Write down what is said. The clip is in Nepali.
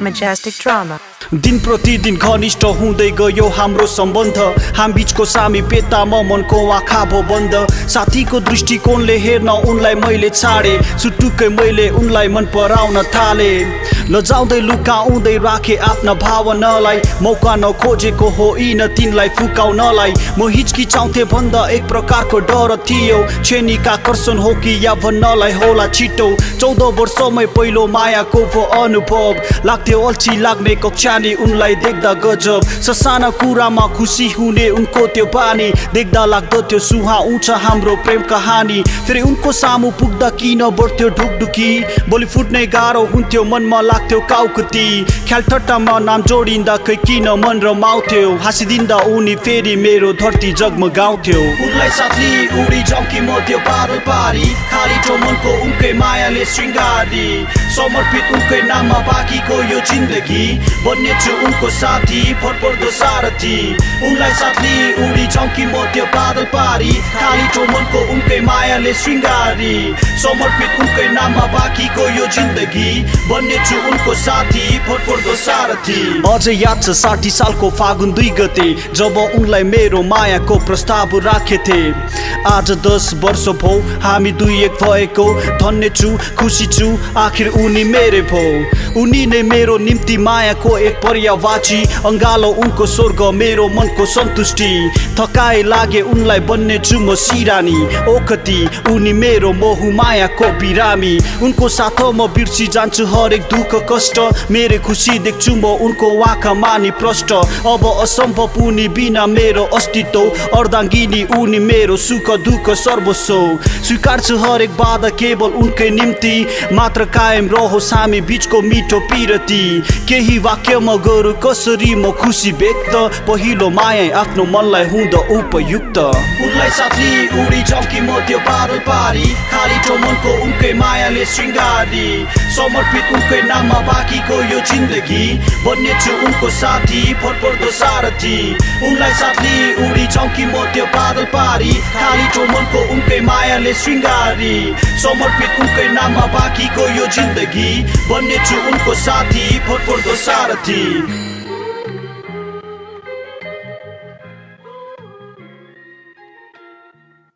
Majestic Drama. दिन प्रतिदिन घनिष्ठ हुँदै गयो हाम्रो सम्बन्ध। हामी बिचको सामी पेतामा मनको आँखा भो बन्द। साथीको दृष्टिकोणले हेर्न उनलाई मैले छाडे। सुटुक्कै मैले उनलाई मन पराउन थाले। लजाउँदै लुकाउँदै राखे आफ्ना भावनालाई। मौका नखोजेको हो यिन तिनलाई फुकाउनलाई। म हिचकिचाउँथे भन्दा एक प्रकारको डर थियो। छेनीका आकर्षण हो कि या भन्नलाई होला छिटो। चौध वर्षमै पहिलो मायाको पो अनुभव। लाग्थ्यो अल्छी लाग्ने कक्षानी उनलाई देख्दा गजब। ससाना कुरामा खुसी हुने उनको त्यो बानी। देख्दा लाग्दथ्यो सुहाउँछ हाम्रो प्रेम कहानी। फेरि उनको सामु पुग्दा किन बढ्थ्यो ढुकढुकी? बोली फुट्ने गाह्रो हुन्थ्यो मनमा लाग्थ्यो काउकुती। ख्याल ठट्टामा नाम जोडिँदा खै किन मन रमाउँथ्यो? हाँसिदिँदा उनी फेरि मेरो धरती जगमगाउँथ्यो। उनलाई साथी उडी जम्की म त्यो बादल पारी खाली मनको उनकै मायाले शृङ्गारी। समर्पित उनकै नाममा बाँकीको यो जिन्दगी। बन्नेछु उनको साथी फटपर्दो सारथी। उनलाई साथी उडी चम्की म त्यो बादल पारी। खाली ठो मनको उनकै मायाले शृङ्गारी समर्पित उनकै नाममा बाँकीको यो जिन्दगी। बन्नेछु उनको साथी फटपर्दो सारथी। अझै याद छ साठी सालको फागुन दुई गते जब उनलाई मेरो मायाको प्रस्ताव राखेथे। आज दस वर्ष भो हामी दुई एक भएको। धन्य छु खुसी छु आखिर उनी मेरै भो उनी नै मेरो निम्ति मायाको एक पर्यावाची अङ्गालो उनको स्वर्ग मेरो मनको सन्तुष्टि थकाइ लागे उनलाई बन्ने छु म सिरानी ओखती उनी मेरो मोहु मायाको बिरामी उनको साथ म बिर्सी जान्छु हरेक दुःख कष्ट मेरो खुसी देख्छु म उनको वाखा मानी प्रष्ट अब असम्भव उनी बिना मेरो अस्तित्व अर्धाङ्गिनी उनी मेरो सुख दुःख सर्वस्व स्वीकार्छु हरेक बाधा केवल उनकै निम्ति मात्र कायम रहोस् हामी बिचको मिठो पिरती। केही वाक्यमा गरौँ कसरी म खुसी व्यक्त? पहिलो माया आफ्नो मनलाई हुँदा उपयुक्त। उनलाई साथी उडी चम्की म त्यो बादल पारी। खाली मनको उनकै मायाले शृङ्गारी। समर्पित उनकै नाममा बाँकीको यो जिन्दगी। बन्नेछु उनको साथी फटपर्दो सारथी। उनलाई साथी उडी चम्की म त्यो बादल पारी। खाली मनको उनकै मायाले शृङ्गारी। समर्पित उनकै नाममा बाँकीको यो जिन्दगी। बन्नेछु उनको साथी फटपर्दो सारथी।